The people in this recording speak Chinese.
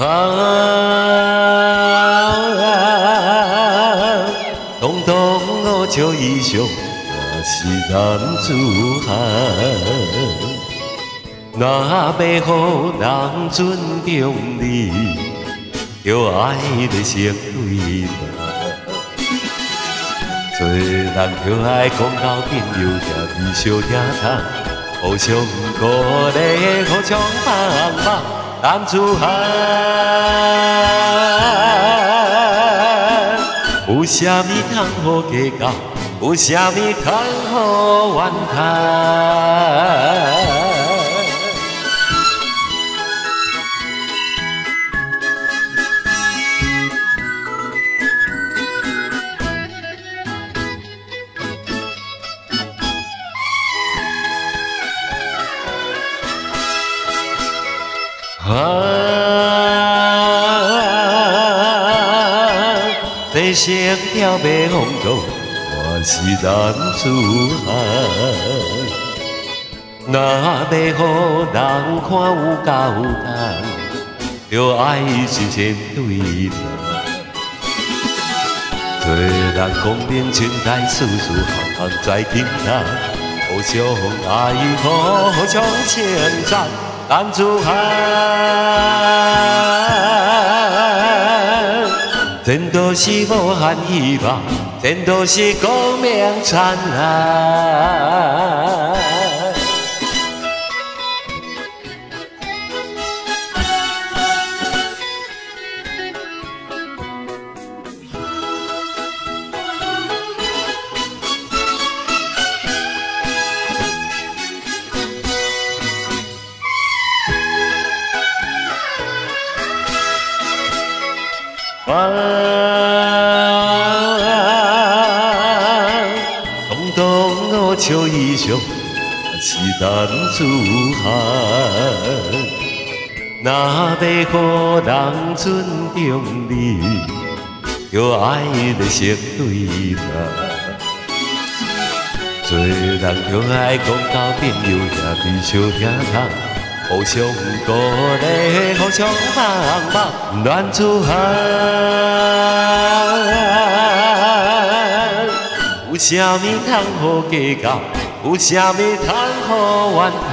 啊，东东我笑衣裳，我是男子汉。若要予人尊重你，就爱得成对待做人就爱讲交朋友，兄弟相听谈，互相鼓励，互相帮忙，男子汉。有啥物通好计较，有啥物通好怨叹。啊，人生跳马风中，我是男子汉。若要予人看有够胆，就爱真心对人。做人讲明情代，事事行行在平淡，互相爱护，互相称赞。男子汉，前途是无限希望，前途是光明灿烂。啊，东东我笑衣裳是男子汉，若要予人尊重你，就爱得成对人。做人就爱讲交朋友，兄弟相听谈。互相鼓励，互相帮忙，暖自寒。有啥物通好计较，有啥物通好怨叹。